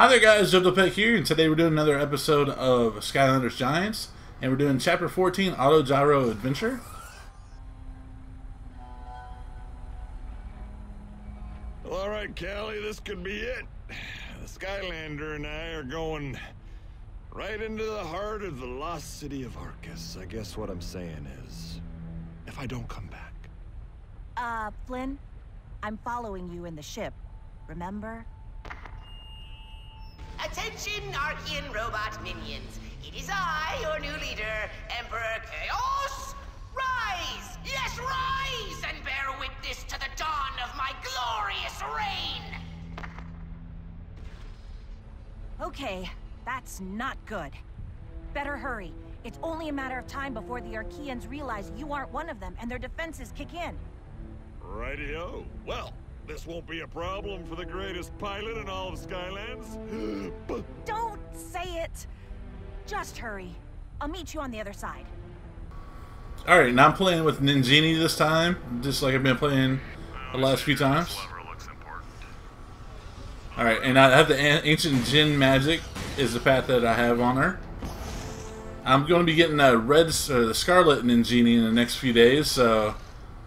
Hi there guys, JojoPet here, and today we're doing another episode of Skylanders Giants, and we're doing Chapter 14, Autogyro Adventure. Well, all right, Callie, this could be it. The Skylander and I are going right into the heart of the lost city of Arkus. I guess what I'm saying is, if I don't come back. Uh, Flynn? I'm following you in the ship. Remember? Attention, Arkeyan robot minions. It is I, your new leader, Emperor Kaos. Rise! Yes, rise! And bear witness to the dawn of my glorious reign! Okay, that's not good. Better hurry. It's only a matter of time before the Arkeyans realize you aren't one of them and their defenses kick in. Rightio. Well, this won't be a problem for the greatest pilot in all of Skylands. but Don't say it! Just hurry. I'll meet you on the other side. Alright, now I'm playing with Ninjini this time, just like I've been playing the oh, last few times. Alright, and I have the Ancient Djinn Magic is the path that I have on her. I'm going to be getting the red, or the Scarlet Ninjini in the next few days, so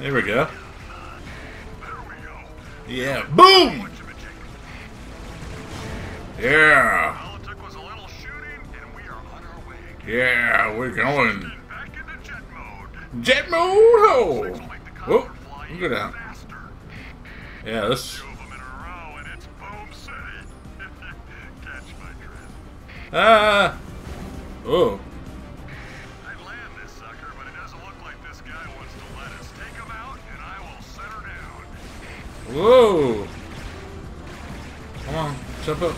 There we go. Yeah. Boom! Yeah. Yeah, we're going. Jet mode. Oh, fly look at that. Yeah, this. Two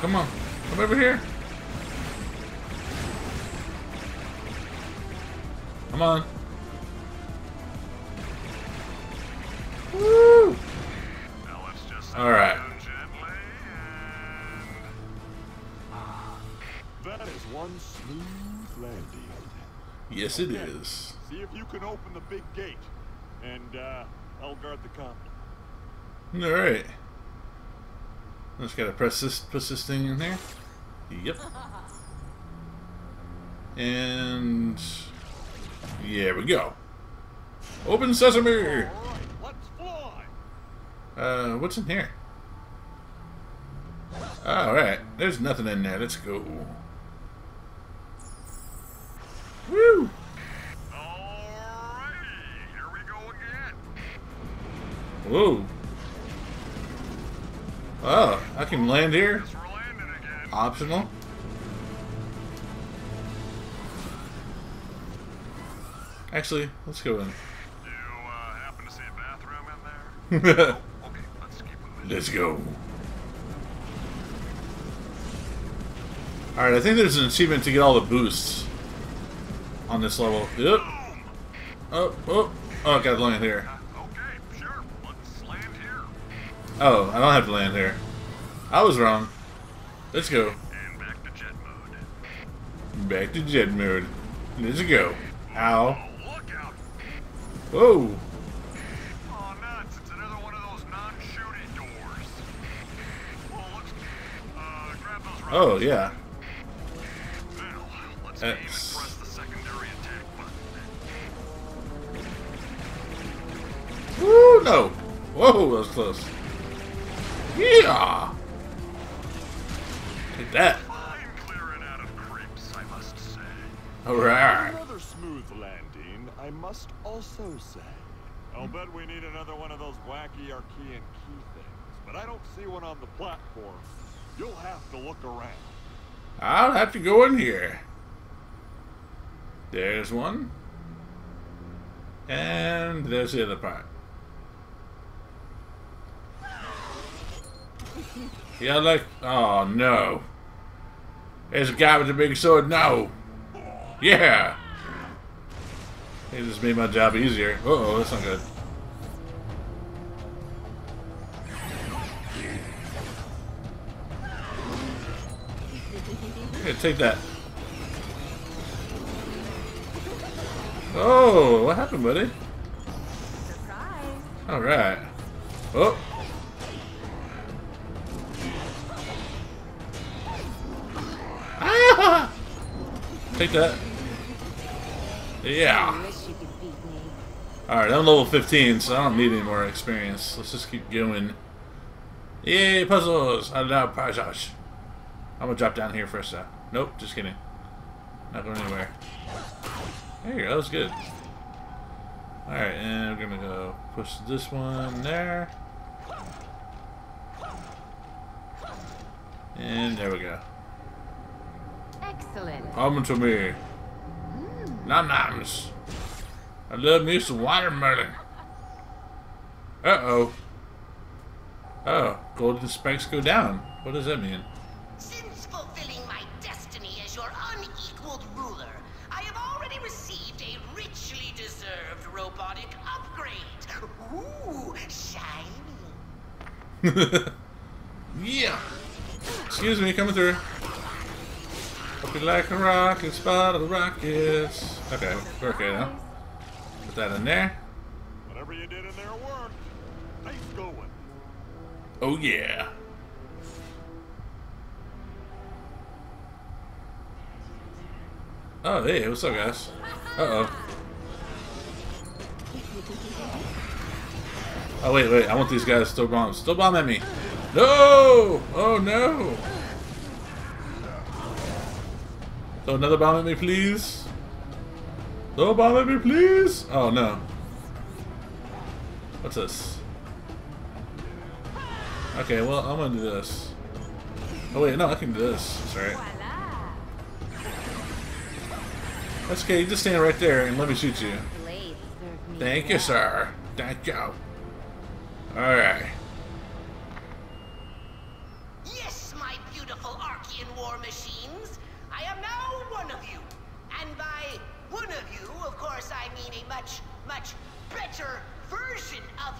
come on. Come over here. Come on. Woo! Now let's just All right. down gently, and that is one smooth landing. Yes, it is. See if you can open the big gate, and uh, I'll guard the common. All right. Just gotta press this, push this thing in there. Yep. And yeah, we go. Open sesame. All right, let's fly. Uh, what's in here? All right, there's nothing in there. Let's go. Woo! Alrighty, here we go again. Whoa! Oh, I can land here. Optional. Actually, let's go in. You uh, happen to see a bathroom in there? let's Okay, let's keep moving. go. Alright, I think there's an achievement to get all the boosts on this level. Yep. Oh, oh, oh, I got to land here. Oh, I don't have to land here. I was wrong. Let's go. And back to jet mode. Back to jet mode. Let's go. Ow. Oh, look out! Whoa. Oh, nuts! It's another one of those non-shooting doors. Well, let's uh, grab those rocks. Oh, yeah. Now, let's aim and press the secondary attack button. Woo, no. Whoa, that was close. Yeah. Take that. Fine clearing out of creeps, I must. Alright. Another smooth landing, I must also say. I'll bet we need another one of those wacky Arkeyan key things, but I don't see one on the platform. You'll have to look around. I'll have to go in here. There's one. And there's the other part. Yeah, like, oh no. There's a guy with a big sword. No. Yeah. He just made my job easier. Uh oh, that's not good. Here, take that. Oh, what happened, buddy? Alright. Oh. Take that. Yeah. Alright, I'm level 15, so I don't need any more experience. Let's just keep going. Yay, puzzles! I love puzzles. I'm gonna drop down here for a sec. Nope, just kidding. Not going anywhere. There you go, that was good. Alright, and we're gonna go push this one there. And there we go. Excellent. Come to me. Nom noms. I love me some watermelon. Uh oh. Oh, golden spikes go down. What does that mean? Since fulfilling my destiny as your unequaled ruler, I have already received a richly deserved robotic upgrade. Ooh, shiny. yeah. Excuse me, coming through. You like a rock and spot of the rockets. Okay, we're okay now. Put that in there. Whatever you did in there worked. Nice going. Oh yeah. Oh hey, what's up guys? Uh oh. Oh wait, wait, I want these guys to still bomb still bomb at me. No! Oh no! Throw another bomb at me, please. Throw a bomb at me, please. Oh no. What's this? Okay, well, I'm gonna do this. Oh wait, no, I can do this. That's right. That's okay, you just stand right there and let me shoot you. Blade served me Thank you, sir. Thank you. Alright.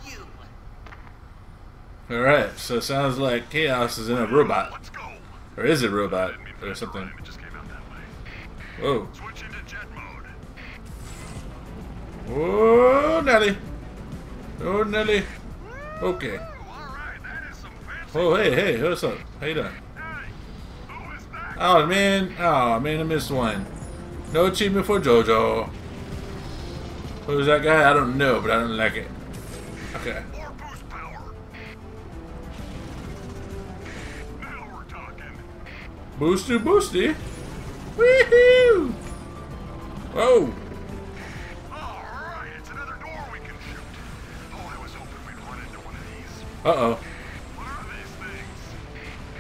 Of you. Alright, so it sounds like Kaos is in a robot. Or is it robot? Didn't mean for Or something. time, It just came out that way. Whoa. Switch into jet mode. Whoa, Nelly. Oh, Nelly. Okay. Ooh, all right, that is some fancy. Oh, hey, hey, what's up? How you doing? Hey, who is that? Oh, man. Oh, man, I missed one. No achievement for JoJo. Who's that guy? I don't know, but I don't like it. Okay. Boosty, boosty. Woohoo! Oh. Uh-oh.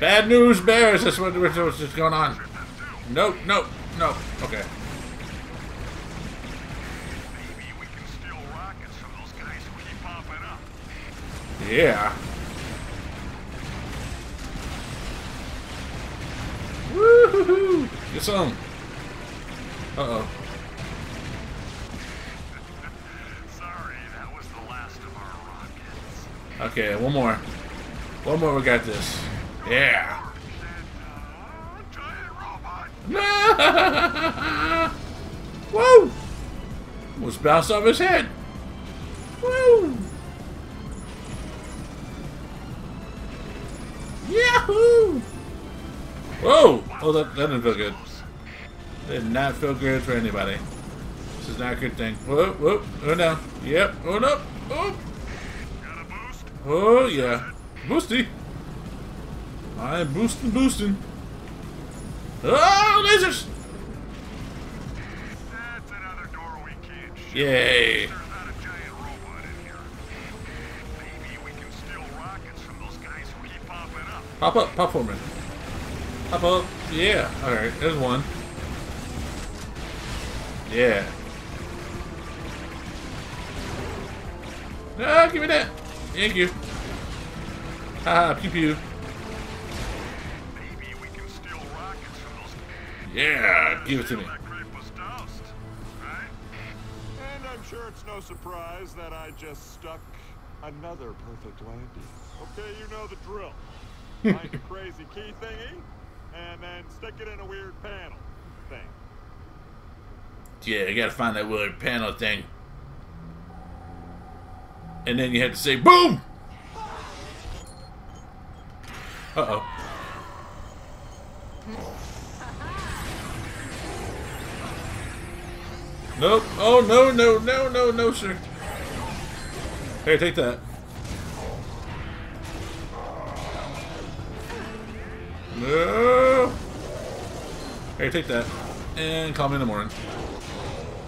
Bad news bears. That's what, what's what's going on. Nope, nope, nope. Okay. Maybe we can steal rockets from those guys who keep popping up. Yeah. Woohoo! Get some. Uh-oh. Sorry, that was the last of our rockets. Okay, one more. One more, we got this. Yeah. Uh. Woo! Almost bounced off his head. Whoa! Oh, that, that didn't feel good. That did not feel good for anybody. This is not a good thing. Whoa, whoa, oh no. Yep, oh no. Oh, Got a boost? oh yeah. Boosty. I'm boosting, boosting. Oh, lasers! That's another door we can't shoot. Yay. There's not a giant robot in here. Maybe we can steal rockets from those guys who keep popping up. Pop up, pop for me. Pop up. Yeah. Alright, there's one. Yeah. Ah, give me that. Thank you. Ah, pew pew. Maybe we can steal rockets from those Yeah, give it to me. that crate was doused, right? And I'm sure it's no surprise that I just stuck another perfect landing. Okay, you know the drill. Find a crazy key thingy, and then stick it in a weird panel thing. Yeah, you gotta find that weird panel thing. And then you have to say boom! Uh oh. Nope. Oh no no no no no sir. Here, take that. No. Here, take that. And call me in the morning.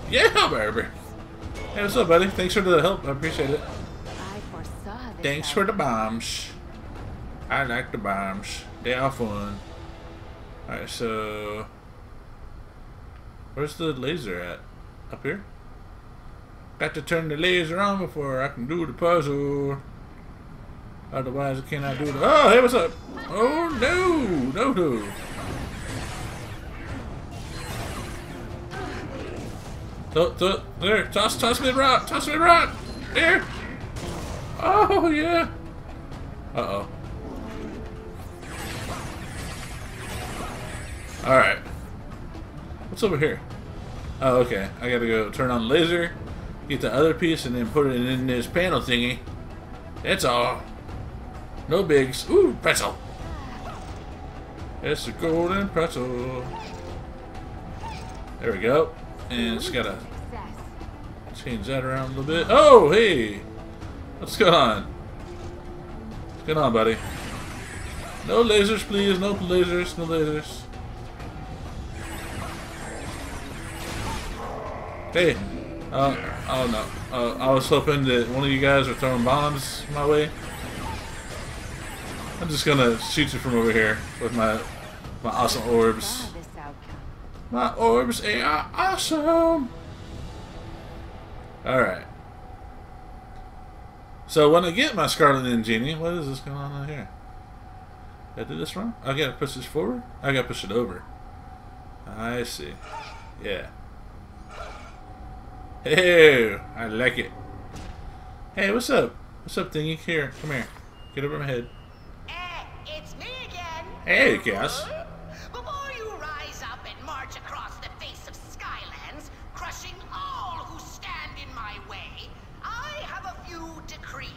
Yeah, baby. Hey, what's up, buddy? Thanks for the help. I appreciate it. I. Thanks for the bombs. I like the bombs. They are fun. Alright, so... Where's the laser at? Up here? Got to turn the laser on before I can do the puzzle. Otherwise, I cannot do the... Oh, hey, what's up? Oh, no! No, no. Th th there, toss, toss me the rock, toss me the rock! There! Oh, yeah! Uh-oh. Alright. What's over here? Oh, okay. I gotta go turn on laser, get the other piece, and then put it in this panel thingy. That's all. No bigs. Ooh, pretzel. It's a golden pretzel. There we go. And it's gotta change that around a little bit. Oh, hey! What's going on? What's going on, buddy? No lasers, please. No lasers. No lasers. Hey. Uh, oh no. Uh, I was hoping that one of you guys were throwing bombs my way. I'm just gonna shoot you from over here with my my awesome orbs. My orbs are awesome. Alright. So when I get my Scarlet Ninjini, what is this going on here? Did I do this wrong? I gotta push this forward? I gotta push it over. I see. Yeah. Hey, I like it. Hey, what's up? What's up, thingy? Here, come here. Get over my head. Eh, it's me again. Hey, guess. Before you rise up and march across the face of Skylands, crushing all who stand in my way, I have a few decrees.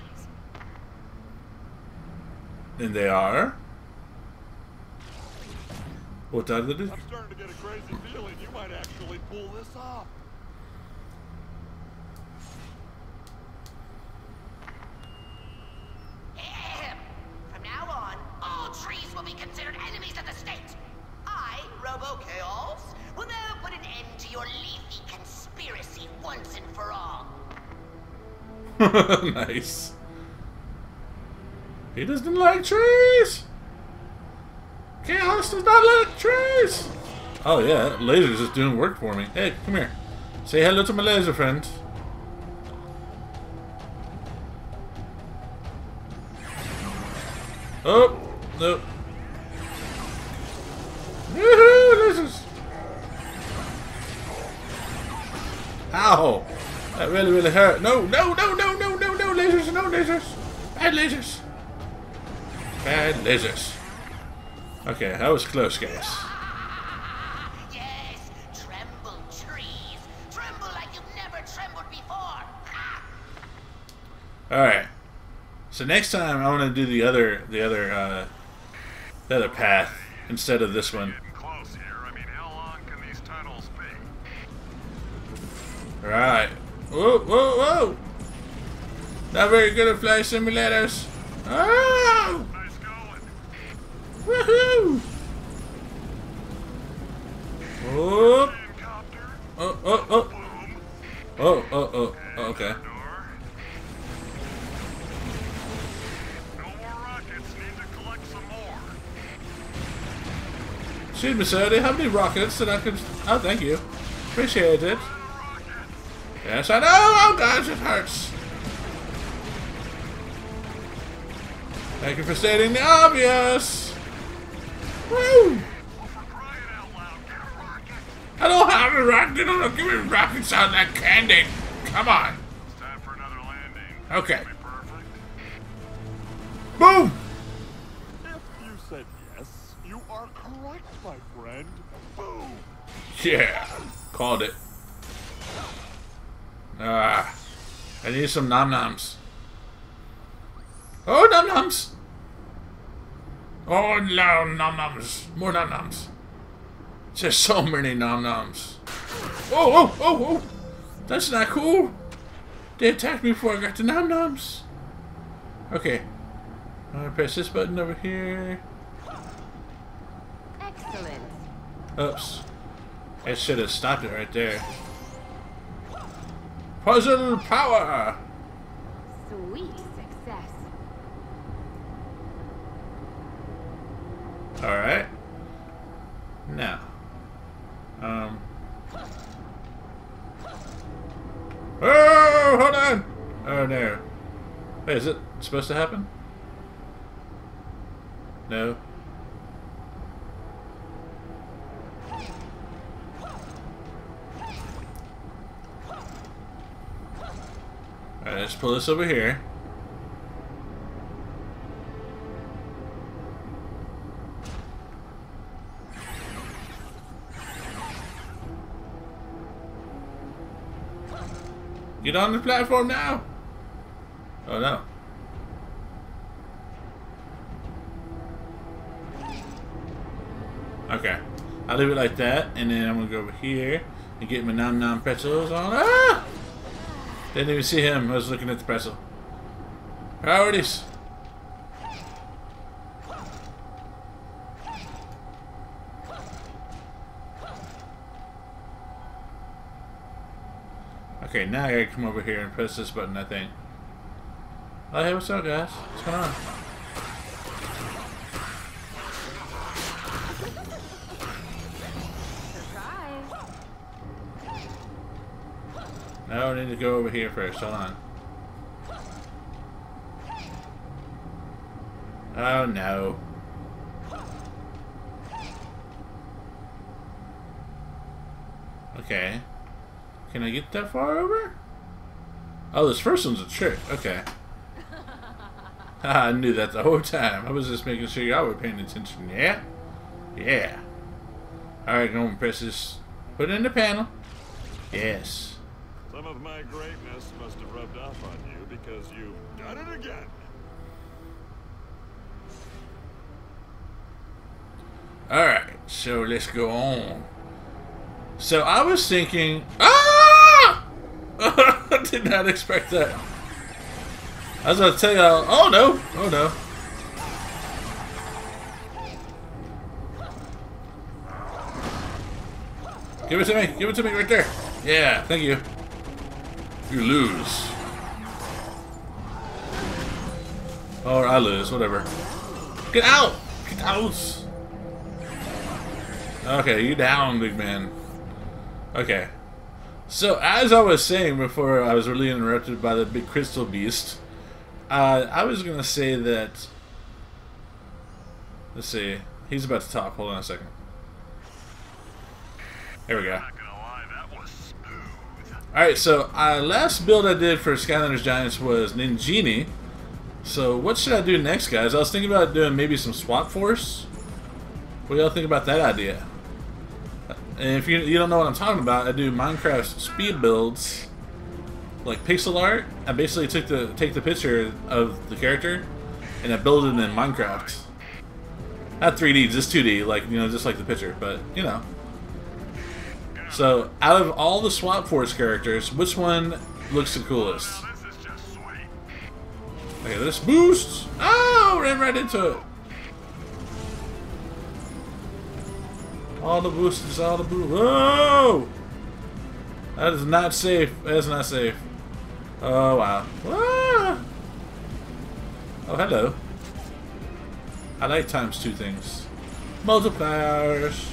And they are? What are they do? I'm starting to get a crazy feeling you might actually pull this off. Nice. He doesn't like trees. Kaos does not like trees. Oh yeah, laser's just doing work for me. Hey, come here. Say hello to my laser friend. Oh, no. Woohoo, lasers. Ow! That really, really hurt. No, no, no, no, no, no, no, lasers. Bad lasers. Bad lasers. Okay, that was close, guys. Yes, tremble, trees. Tremble like you've never trembled before. Ha! Alright. So next time I want to do the other, the other, uh, the other path instead of this one. Getting close here. I mean, how long can these tunnels be? Alright. Whoa, whoa, whoa! Not very good at flight simulators. Oh! Nice going. Woohoo! Oh, oh, oh, oh, oh, oh, oh, oh, okay. Excuse me, sir, do you have any rockets that I could... Oh, thank you. Appreciate it. Yes, I know! Oh, gosh, it hurts. Thank you for stating the obvious. Woo! I don't have a rocket. Don't give me rockets on that candy. Come on. It's time for another landing. Okay. Boom! If you said yes, you are correct, my friend. Boom. Yeah. Called it. Ah. I need some nom noms. Oh, nom noms! Oh, no, nom noms. More nom noms. Just so many nom noms. Oh, oh, oh, oh! That's not cool! They attacked me before I got the nom noms. Okay. I'm gonna press this button over here. Excellent. Oops. I should have stopped it right there. Puzzle power! Sweet Alright. Now. Um. Oh, hold on! Oh, no. Wait, is it supposed to happen? No. Alright, let's pull this over here. Get on the platform now! Oh no. Okay. I'll leave it like that, and then I'm gonna go over here and get my nom nom pretzels on. Ah! Didn't even see him. I was looking at the pretzel. Priorities. Okay, now I gotta come over here and press this button, I think. Oh, hey, what's up, guys? What's going on? Surprise. No, I need to go over here first. Hold on. Oh, no. Okay. Can I get that far over? Oh, this first one's a trick. Okay. I knew that the whole time. I was just making sure y'all were paying attention. Yeah? Yeah. Alright, go and press this. Put it in the panel. Yes. Some of my greatness must have rubbed off on you because you've done it again. Alright, so let's go on. So I was thinking. Ah! I did not expect that. I was to tell y'all. Oh no! Oh no. Give it to me! Give it to me right there! Yeah, thank you. You lose. Or I lose, whatever. Get out! Get out! Okay, you down, big man. Okay. So, as I was saying before I was really interrupted by the big crystal beast, uh, I was going to say that. Let's see. He's about to talk. Hold on a second. There we go. Not gonna lie, that was smooth. Alright, so uh, last build I did for Skylanders Giants was Ninjini. So what should I do next, guys? I was thinking about doing maybe some Swap Force. What do y'all think about that idea? And if you, you don't know what I'm talking about, I do Minecraft speed builds, like pixel art. I basically took the take the picture of the character, and I build it in Minecraft. Not 3D, just 2D, like you know, just like the picture, but you know. So, out of all the Swap Force characters, which one looks the coolest? Is. Okay, this boost! Oh, ran right into it. All the boosters, all the boo. Whoa! That is not safe. That's not safe. Oh, wow. Ah! Oh, hello. I like times two things. Multipliers!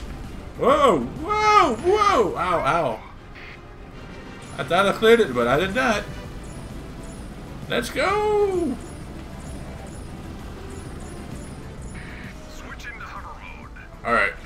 Whoa! Whoa! Whoa! Ow, ow. I thought I cleared it, but I did not. Let's go! Alright.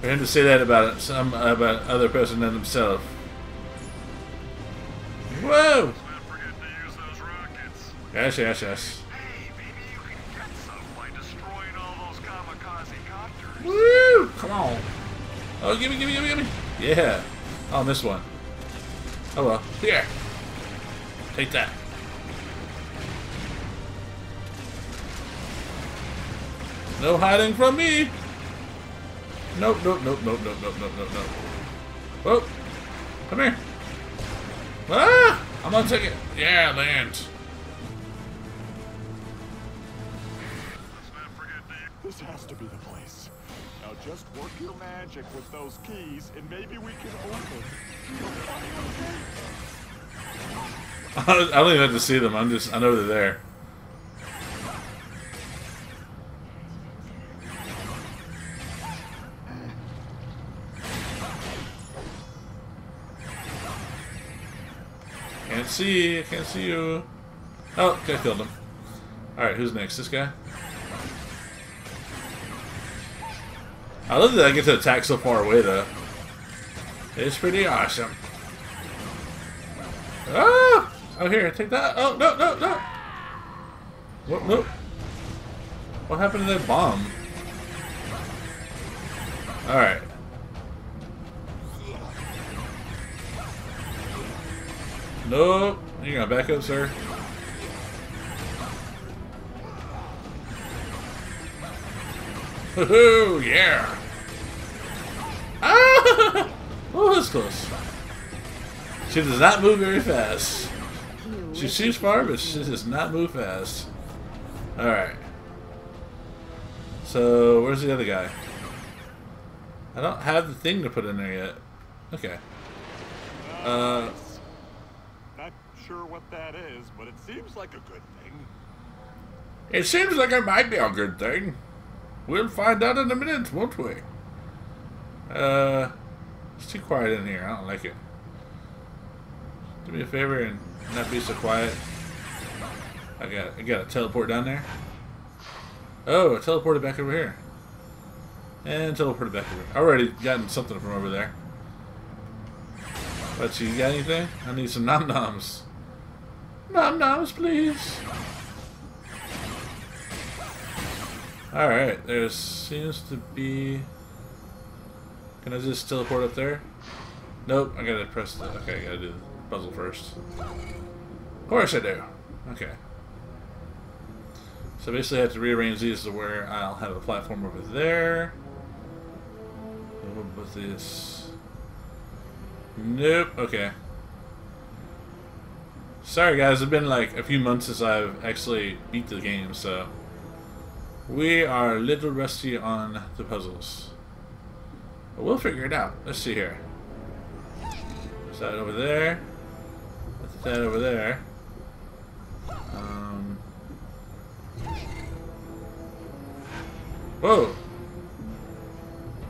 For him to say that about some about other person than himself. Whoa! Yes, yes, yes. Woo! Come on. Oh, gimme, gimme, gimme, gimme. Yeah. Oh, this one. Oh well. Here. Take that. No hiding from me. Nope, nope, nope, nope, nope, nope, nope, nope, nope. Whoa. Come here. Ah! I'm gonna take it. Yeah, land. Let's not forget to This has to be the place. Now just work your magic with those keys, and maybe we can open the final gate. I don't even have to see them. I'm just, I know they're there. See. I can't see you. Oh, okay, I killed him. Alright, who's next? This guy? I love that I get to attack so far away, though. It's pretty awesome. Ah! Oh, here, take that. Oh, no, no, no. What, no. What happened to that bomb? Alright. Nope. You gotta back up, sir? Woohoo! Yeah! Ah! Oh, that's close. She does not move very fast. She shoots far, but she does not move fast. Alright. So, where's the other guy? I don't have the thing to put in there yet. Okay. Uh, sure what that is, but it seems like a good thing. it seems like it might be a good thing. We'll find out in a minute, won't we? Uh, it's too quiet in here. I don't like it. Do me a favor and not be so quiet. I got I got a teleport down there. Oh, I teleported back over here. And teleported back over. here. I already gotten something from over there. But you got anything? I need some nom noms. Nom noms, please. Alright, there seems to be. Can I just teleport up there? Nope, I gotta press the. Okay, I gotta do the puzzle first. Of course I do. Okay. So basically, I have to rearrange these to where I'll have a platform over there. What with this? Nope. Okay. Sorry, guys. It's been like a few months since I've actually beat the game, so we are a little rusty on the puzzles. But we'll figure it out. Let's see here. Is that over there? That's that over there. Um. Whoa!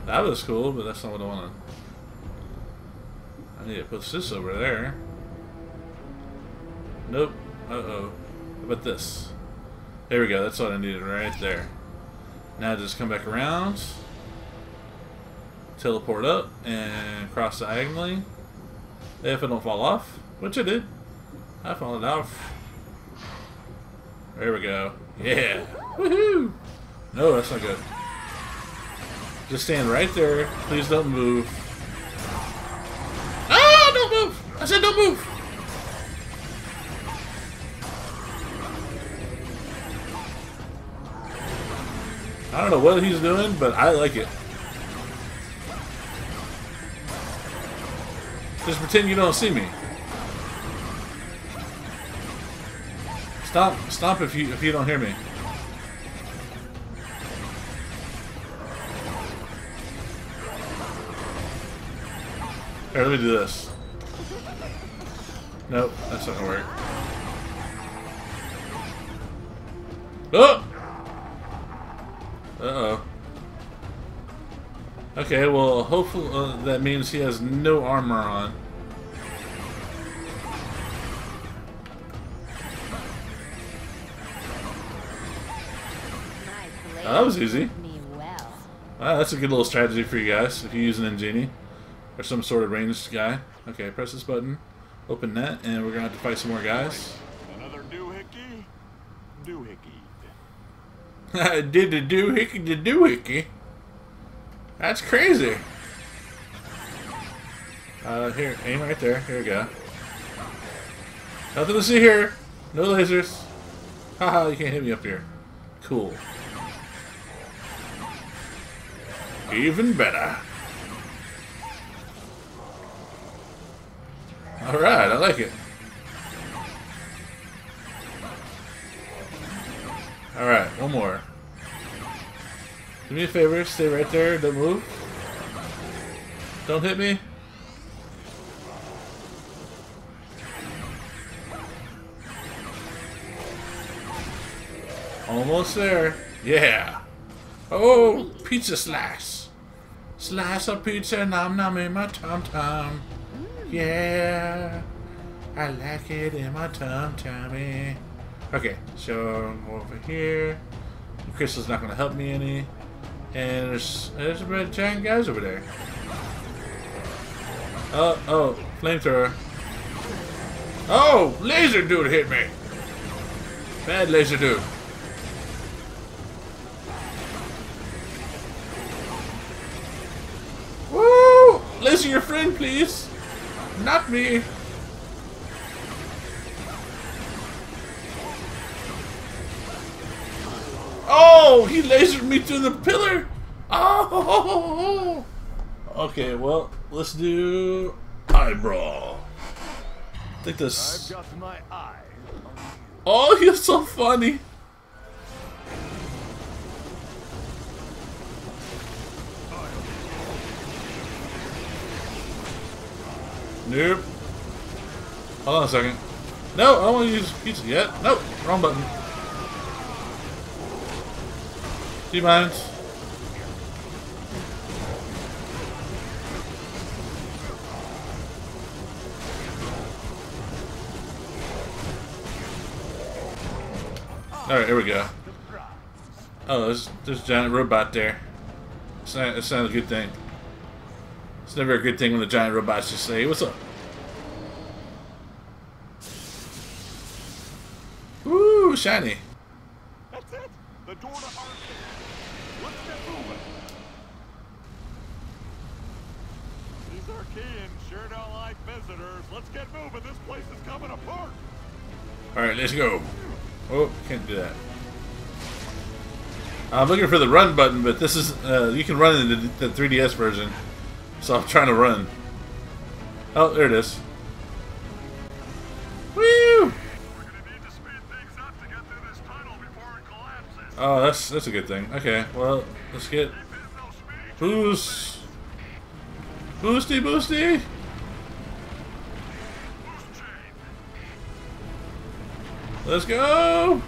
That was cool, but that's not what I wanted. I need to put this over there. Nope. Uh-oh. How about this? There we go. That's what I needed right there. Now just come back around. Teleport up and cross diagonally. If it don't fall off, which it did. I fallen off. There we go. Yeah. Woohoo! No, that's not good. Just stand right there. Please don't move. Ah! Don't move! I said don't move! I don't know what he's doing, but I like it. Just pretend you don't see me. Stop! Stop if you if you don't hear me. Here, let me do this. Nope, that's not gonna work. Oh! Uh-oh. Okay, well, hopefully uh, that means he has no armor on. Oh, that was easy. Ah, that's a good little strategy for you guys if you use a Ninjini or some sort of ranged guy. Okay, press this button, open that, and we're gonna have to fight some more guys. Did the doohickey the doohickey? That's crazy. Uh, here, aim right there. Here we go. Nothing to see here. No lasers. Haha, you can't hit me up here. Cool. Even better. Alright, I like it. Alright, one more. Do me a favor, stay right there, don't move. Don't hit me. Almost there. Yeah. Oh, pizza slice. Slice of pizza, nom nom in my tum tum. Yeah. I like it in my tum tummy. Okay, so over here. Crystal's not going to help me any. And there's, there's of giant guys over there. Oh, oh, flamethrower. Oh, laser dude hit me. Bad laser dude. Woo! Laser your friend, please. Not me. Oh, he lasered me through the pillar. Oh. Okay, well, let's do eyebrow. I think this. got my eye. Oh, you're so funny. Nope. Hold on a second. No, I don't want to use pizza yet. Nope, wrong button. Do you? Alright, here we go. Oh, there's, there's a giant robot there. It's not, it's not a good thing. It's never a good thing when the giant robots just say, what's up? Woo, shiny. That's it. The door to Arcade. Let's get moving. These Arkeyans sure don't like visitors. Let's get moving. This place is coming apart. Alright, let's go. Oh, can't do that. I'm looking for the run button, but this is, uh, you can run in the, the 3DS version. So I'm trying to run. Oh, there it is. Woo! Oh, that's that's a good thing. Okay, well, let's get boost. Boosty, boosty. Let's go.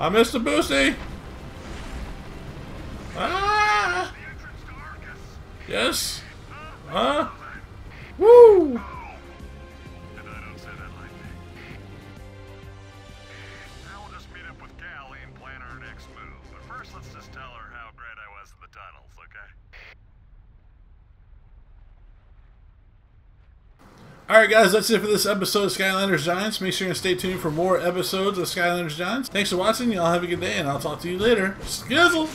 I missed the boosty. Ah! Yes. Ah! Alright guys, that's it for this episode of Skylanders Giants. Make sure to stay tuned for more episodes of Skylanders Giants. Thanks for watching, y'all have a good day, and I'll talk to you later. Skizzle!